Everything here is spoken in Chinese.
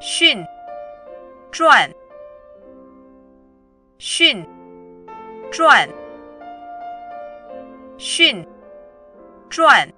训，传，训，传，训，传。